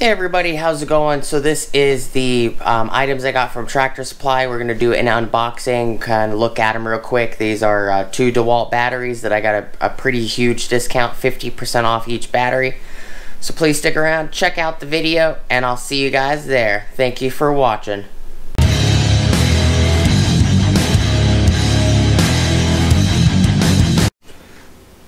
Hey everybody, how's it going? So this is the um, items I got from Tractor Supply. We're going to do an unboxing, kind of look at them real quick. These are uh, two DeWalt batteries that I got a, a pretty huge discount, 50% off each battery. So please stick around, check out the video, and I'll see you guys there. Thank you for watching.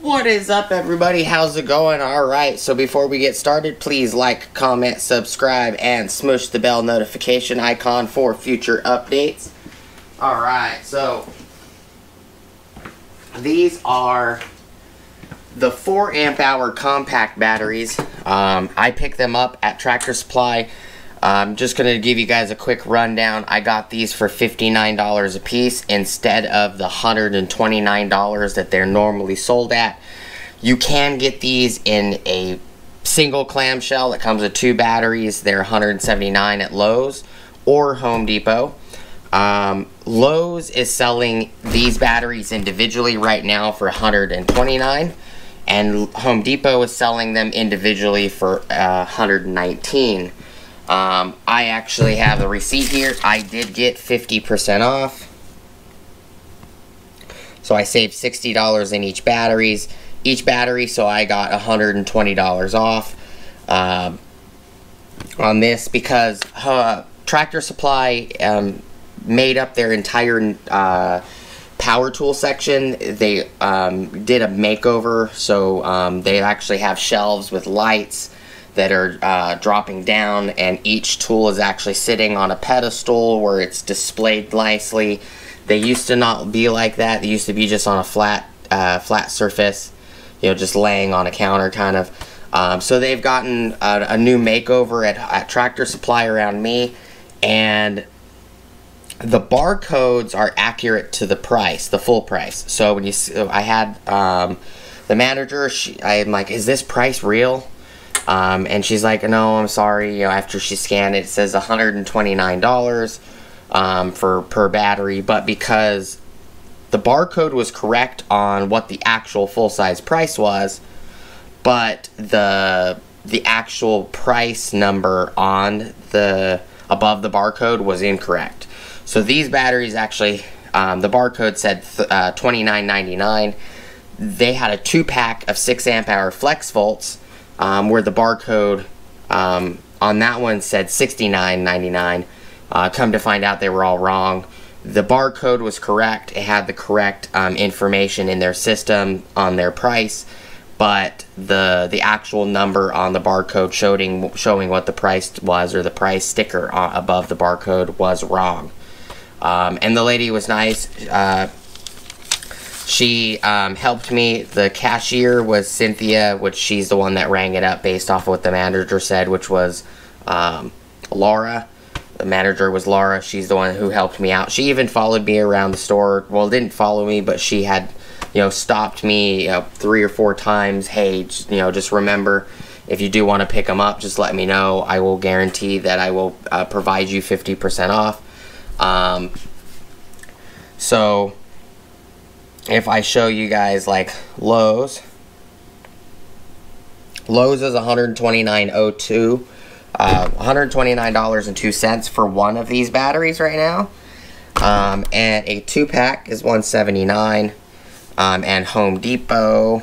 What is up everybody? How's it going? Alright, so before we get started, please like, comment, subscribe, and smush the bell notification icon for future updates. Alright, so these are the 4 amp hour compact batteries. Um, I picked them up at Tractor Supply. I'm just going to give you guys a quick rundown. I got these for $59 a piece instead of the $129 that they're normally sold at. You can get these in a single clamshell that comes with two batteries. They're $179 at Lowe's or Home Depot. Um, Lowe's is selling these batteries individually right now for $129, and Home Depot is selling them individually for uh, 119 um, I actually have the receipt here. I did get 50% off. So I saved $60 in each batteries, each battery, so I got $120 off uh, on this because uh, Tractor Supply um, made up their entire uh, power tool section. They um, did a makeover, so um, they actually have shelves with lights that are uh, dropping down and each tool is actually sitting on a pedestal where it's displayed nicely. They used to not be like that. They used to be just on a flat uh, flat surface, you know, just laying on a counter kind of. Um, so they've gotten a, a, new makeover at, at Tractor Supply around me and the barcodes are accurate to the price, the full price. So when you, see, I had um, the manager, she, I'm like, is this price real? Um, and she's like, no, I'm sorry. You know, after she scanned it, says $129 um, for per battery. But because the barcode was correct on what the actual full size price was, but the the actual price number on the above the barcode was incorrect. So these batteries actually, um, the barcode said uh, $29.99. They had a two pack of 6 amp hour flex volts um, where the barcode um, on that one said $69.99. Uh, come to find out they were all wrong. The barcode was correct. It had the correct um, information in their system on their price, but the the actual number on the barcode showing showing what the price was or the price sticker above the barcode was wrong. Um, and the lady was nice. Uh, she um, helped me. The cashier was Cynthia, which she's the one that rang it up based off of what the manager said, which was um, Laura. The manager was Laura. She's the one who helped me out. She even followed me around the store. Well, didn't follow me, but she had, you know, stopped me you know, three or four times. Hey, just, you know, just remember, if you do want to pick them up, just let me know. I will guarantee that I will uh, provide you 50% off. Um, so if I show you guys like Lowe's, Lowe's is 129.02, uh, $129.02 for one of these batteries right now. Um, and a two pack is 179 um, and Home Depot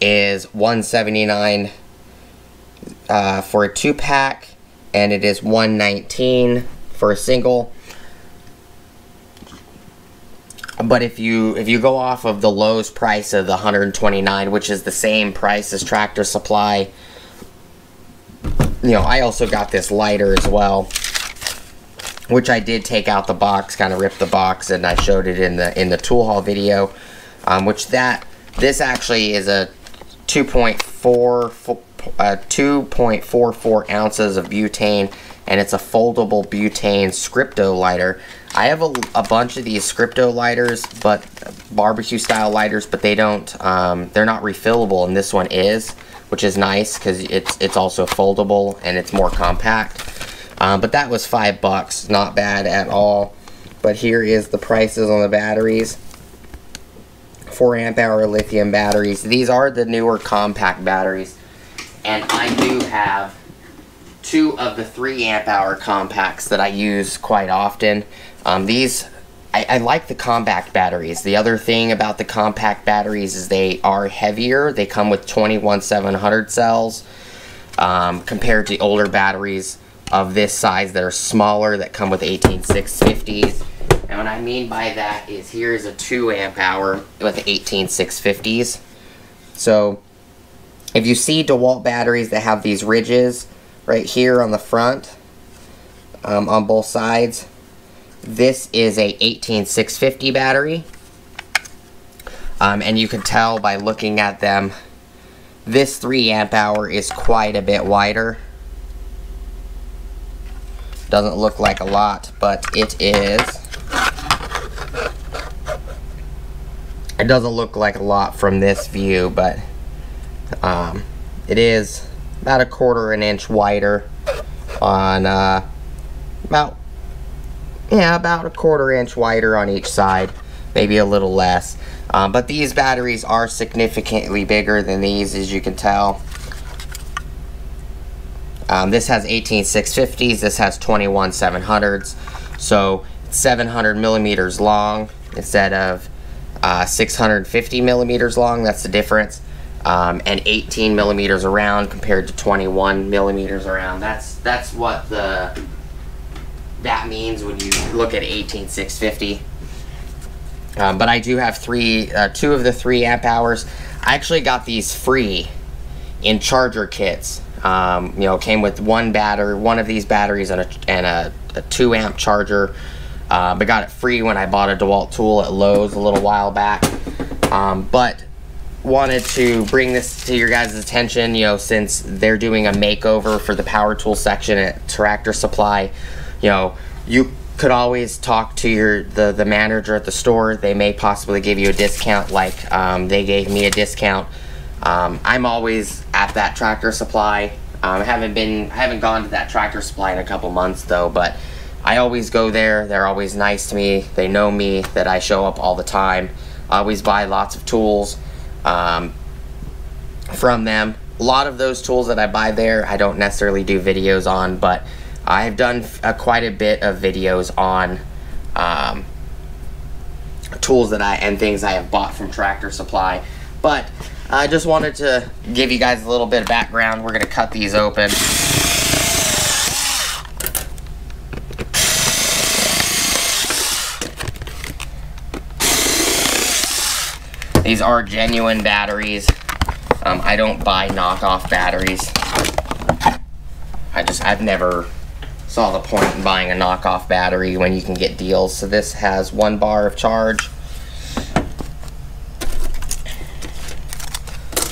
is 179 uh, for a two pack and it is 119 for a single but if you if you go off of the lowest price of the 129, which is the same price as Tractor Supply, you know, I also got this lighter as well, which I did take out the box, kind of rip the box, and I showed it in the in the tool haul video, um, which that this actually is a 2.4 uh, 2.44 ounces of butane, and it's a foldable butane Scripto lighter. I have a, a bunch of these Scripto lighters, but barbecue style lighters, but they don't, um, they're not refillable, and this one is, which is nice because it's it's also foldable and it's more compact. Um, but that was five bucks, not bad at all. But here is the prices on the batteries. 4 amp hour lithium batteries. These are the newer compact batteries. And I do have two of the three amp hour compacts that I use quite often. Um, these, I, I, like the compact batteries. The other thing about the compact batteries is they are heavier. They come with 21700 cells um, compared to older batteries of this size that are smaller that come with 18650s. And what I mean by that is here's a 2 amp hour with 18650s. So if you see DeWalt batteries that have these ridges right here on the front, um, on both sides, this is a 18650 battery. Um, and you can tell by looking at them, this 3 amp hour is quite a bit wider. Doesn't look like a lot, but it is. It doesn't look like a lot from this view, but um, it is about a quarter an inch wider on uh, about yeah about a quarter inch wider on each side maybe a little less. Um, but these batteries are significantly bigger than these as you can tell. Um, this has 18650s this has 21700s so 700 millimeters long instead of uh, 650 millimeters long that's the difference um, and 18 millimeters around compared to 21 millimeters around. That's that's what the that means when you look at 18650. Um, but I do have three, uh, two of the three amp hours. I actually got these free in charger kits. Um, you know, came with one battery, one of these batteries, and a and a, a two amp charger. Uh, but got it free when I bought a DeWalt tool at Lowe's a little while back. Um, but wanted to bring this to your guys' attention, you know, since they're doing a makeover for the power tool section at Tractor Supply, you know, you could always talk to your the, the manager at the store. They may possibly give you a discount like um, they gave me a discount. Um, I'm always at that Tractor Supply. Um, I haven't been, I haven't gone to that Tractor Supply in a couple months though, but I always go there. They're always nice to me. They know me that I show up all the time. I always buy lots of tools um, from them. A lot of those tools that I buy there, I don't necessarily do videos on, but I've done uh, quite a bit of videos on um, tools that I and things I have bought from Tractor Supply. But I just wanted to give you guys a little bit of background. We're to cut these open. These are genuine batteries. Um, I don't buy knockoff batteries. I just, I've never saw the point in buying a knockoff battery when you can get deals. So this has one bar of charge.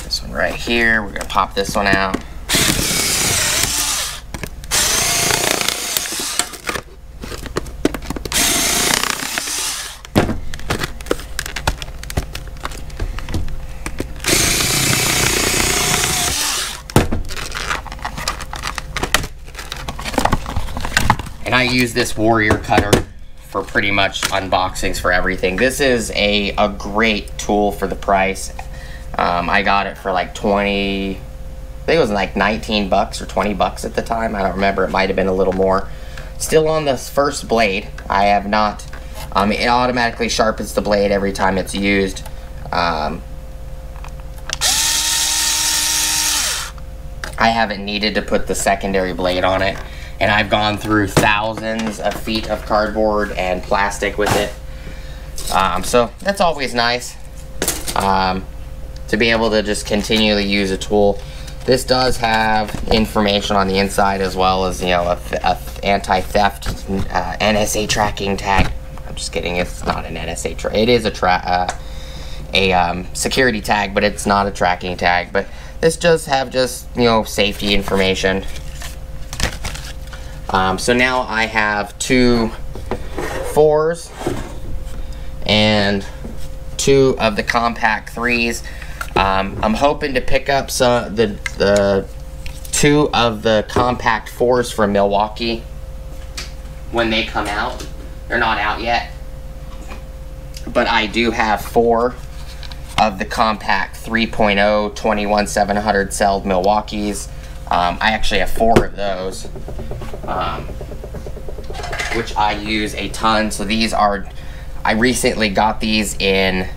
This one right here, we're gonna pop this one out. I use this Warrior Cutter for pretty much unboxings for everything. This is a, a great tool for the price. Um, I got it for like 20, I think it was like 19 bucks or 20 bucks at the time. I don't remember, it might have been a little more. Still on this first blade. I have not, um, it automatically sharpens the blade every time it's used. Um, I haven't needed to put the secondary blade on it and I've gone through thousands of feet of cardboard and plastic with it. Um, so that's always nice um, to be able to just continually use a tool. This does have information on the inside as well as, you know, a, a anti-theft uh, NSA tracking tag. I'm just kidding, it's not an NSA, tra it is a, tra uh, a um, security tag, but it's not a tracking tag. But this does have just, you know, safety information. Um, so now I have two fours and two of the compact threes. Um, I'm hoping to pick up some the the two of the compact fours from Milwaukee when they come out. They're not out yet, but I do have four of the compact 3.0 21700 celled Milwaukee's. Um, I actually have four of those, um, which I use a ton. So these are, I recently got these in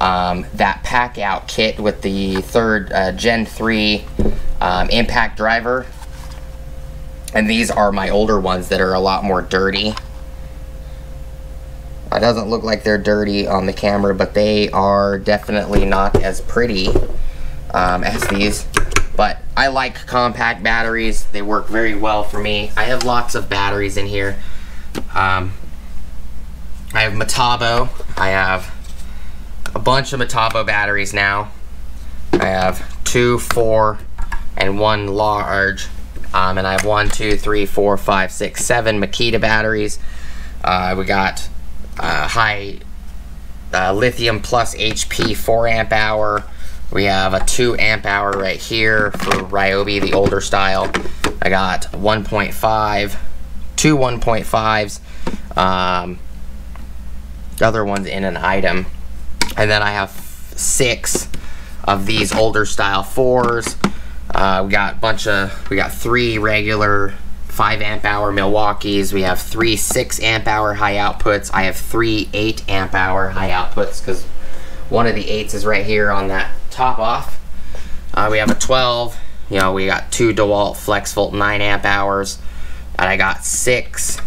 um, that pack out kit with the third uh, Gen 3 um, impact driver. And these are my older ones that are a lot more dirty. It doesn't look like they're dirty on the camera, but they are definitely not as pretty um, as these. I like compact batteries. They work very well for me. I have lots of batteries in here. Um, I have Metabo. I have a bunch of Metabo batteries now. I have two, four, and one large. Um, and I have one, two, three, four, five, six, seven Makita batteries. Uh, we got uh, high uh, lithium plus HP 4 amp hour. We have a 2 amp hour right here for Ryobi, the older style. I got 1.5, two 1.5s, um, other ones in an item. And then I have six of these older style fours. Uh, we got a bunch of, we got three regular 5 amp hour Milwaukee's. We have three 6 amp hour high outputs. I have three 8 amp hour high outputs because one of the 8s is right here on that top off. Uh, we have a 12. You know, we got two DeWalt FlexVolt 9 amp hours. And I got six,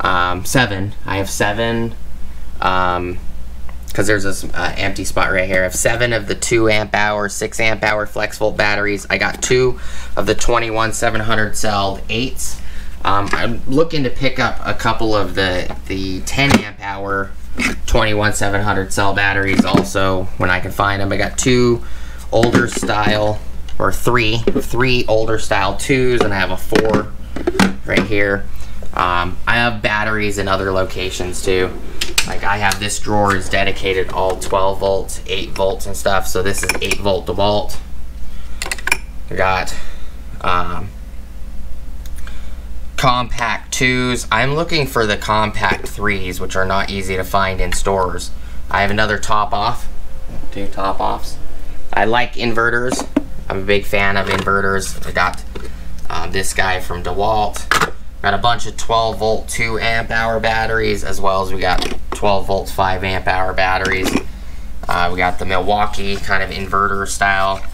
um, seven. I have seven, um, because there's this uh, empty spot right here. I have seven of the 2 amp hour, 6 amp hour FlexVolt batteries. I got two of the 21 700 cell 8s. Um, I'm looking to pick up a couple of the, the 10 amp hour 21 700 cell batteries also when I can find them. I got two older style, or three, three older style 2s, and I have a 4 right here. Um, I have batteries in other locations too. Like I have this drawer is dedicated all 12 volts, 8 volts and stuff. So this is 8 volt DeWalt. I got um, compact 2s. I'm looking for the compact 3s, which are not easy to find in stores. I have another top off, two top offs. I like inverters. I'm a big fan of inverters. I got uh, this guy from DeWalt. Got a bunch of 12 volt 2 amp hour batteries as well as we got 12 volts 5 amp hour batteries. Uh, we got the Milwaukee kind of inverter style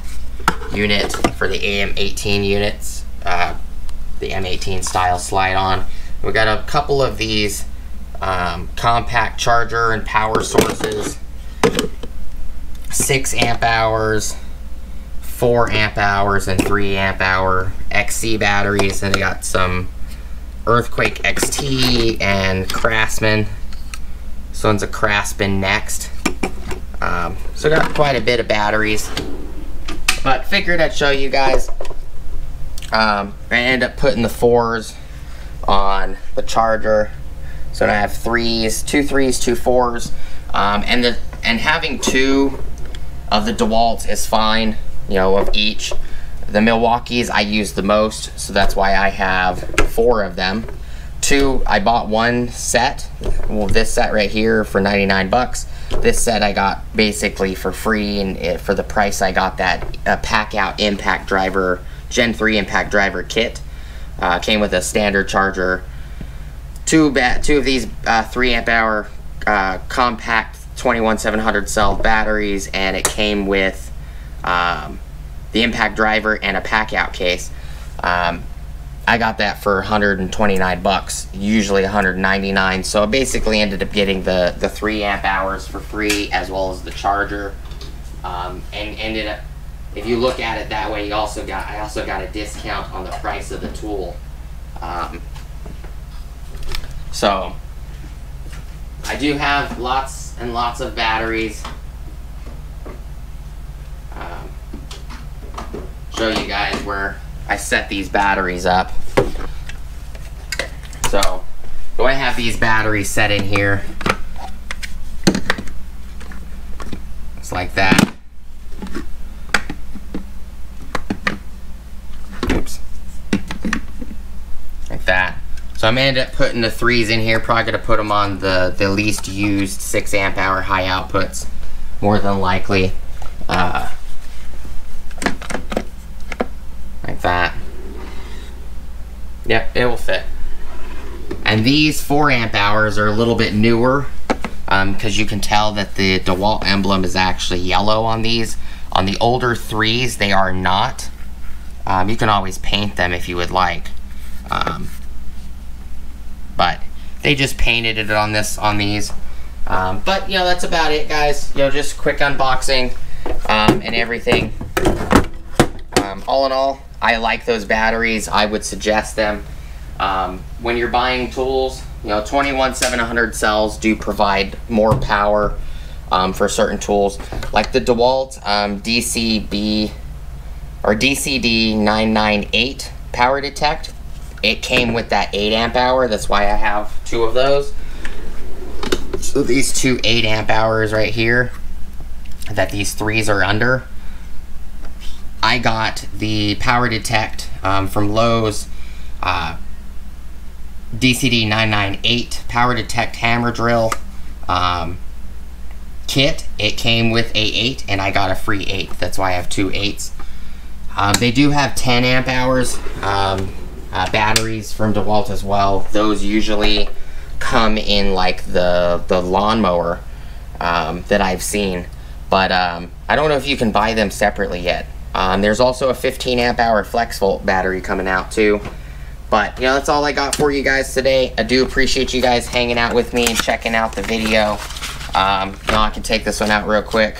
unit for the AM18 units. Uh, the M18 style slide on. We got a couple of these um, compact charger and power sources. 6 amp hours, 4 amp hours, and 3 amp hour XC batteries. And they got some Earthquake XT and Craftsman. This one's a Craftsman Next. Um, so got quite a bit of batteries. But figured I'd show you guys. Um, I ended up putting the fours on the charger. So I have threes, two threes, two fours. Um, and the and having two of the DeWalt's is fine, you know, of each. The Milwaukee's I use the most, so that's why I have four of them. Two, I bought one set, well this set right here for 99 bucks. This set I got basically for free and it, for the price I got that uh, pack out impact driver, Gen 3 impact driver kit. Uh, came with a standard charger, two, two of these uh, 3 amp hour uh, compact 21700 cell batteries and it came with um, the impact driver and a pack out case. Um, I got that for 129 bucks, usually 199. So I basically ended up getting the the three amp hours for free as well as the charger, um, and ended up. If you look at it that way, you also got I also got a discount on the price of the tool. Um, so I do have lots and lots of batteries. Um, show you guys where I set these batteries up. So, so I have these batteries set in here. It's like that. That. So I'm gonna end up putting the threes in here. Probably gonna put them on the, the least used six amp hour high outputs, more than likely. Uh, like that. Yep, it will fit. And these 4 amp hours are a little bit newer because um, you can tell that the DeWalt emblem is actually yellow on these. On the older 3s, they are not. Um, you can always paint them if you would like. Um, but they just painted it on this on these. Um, but, you know, that's about it, guys. You know, just quick unboxing um, and everything. Um, all in all, I like those batteries. I would suggest them. Um, when you're buying tools, you know, 21700 cells do provide more power um, for certain tools. Like the DeWalt DCB or DCD 998 power detect. It came with that 8 amp hour. That's why I have two of those. So these two 8 amp hours right here that these threes are under. I got the power detect um, from Lowe's. Uh, DCD 998 Power Detect Hammer Drill um, kit. It came with a 8 and I got a free 8. That's why I have two 8s. Um, they do have 10 amp hours um, uh, batteries from DeWalt as well. Those usually come in like the, the lawnmower um, that I've seen. But um, I don't know if you can buy them separately yet. Um, there's also a 15 amp hour flex volt battery coming out too. But, you know, that's all I got for you guys today. I do appreciate you guys hanging out with me and checking out the video. Um, now I can take this one out real quick.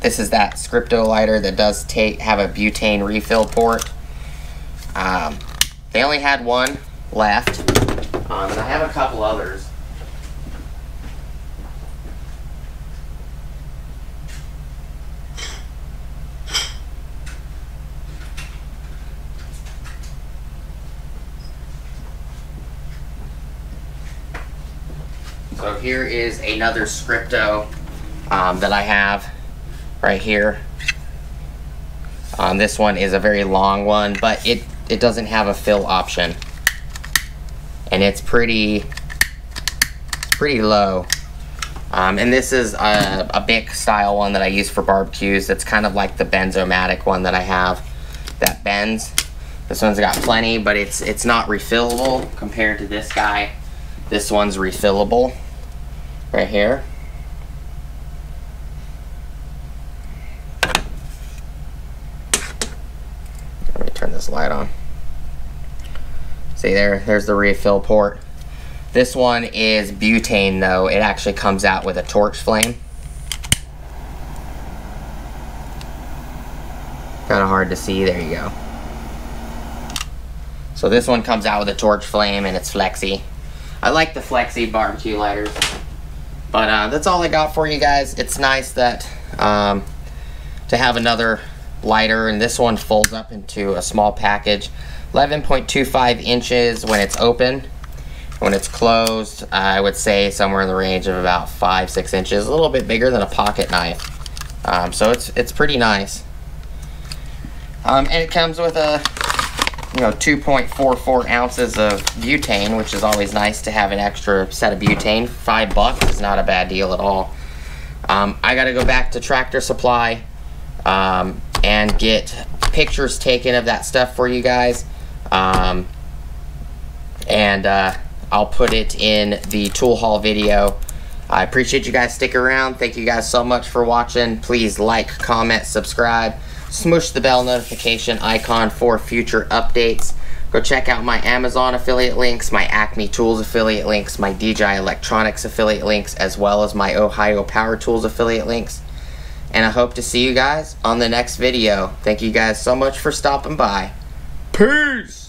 This is that Scripto lighter that does take have a butane refill port. Um, they only had one left, um, and I have a couple others. So here is another Scripto um, that I have right here. Um, this one is a very long one, but it, it doesn't have a fill option. And it's pretty, pretty low. Um, and this is a, a Bic style one that I use for barbecues. That's kind of like the Benzomatic one that I have that bends. This one's got plenty, but it's it's not refillable compared to this guy. This one's refillable right here. Let me turn this light on. See there, there's the refill port. This one is butane though. It actually comes out with a torch flame. Kind of hard to see, there you go. So this one comes out with a torch flame and it's flexi. I like the flexi barbecue lighters. But uh, that's all I got for you guys. It's nice that um, to have another lighter, and this one folds up into a small package. 11.25 inches when it's open. When it's closed, I would say somewhere in the range of about 5 6 inches. A little bit bigger than a pocket knife. Um, so it's, it's pretty nice. Um, and it comes with a you know 2.44 ounces of butane which is always nice to have an extra set of butane five bucks is not a bad deal at all um, I gotta go back to Tractor Supply um, and get pictures taken of that stuff for you guys. Um, and uh, I'll put it in the tool haul video. I appreciate you guys. Sticking around. Thank you guys so much for watching. Please like comment subscribe. Smush the bell notification icon for future updates. Go check out my Amazon affiliate links, my Acme Tools affiliate links, my DJI Electronics affiliate links, as well as my Ohio Power Tools affiliate links. And I hope to see you guys on the next video. Thank you guys so much for stopping by. Peace!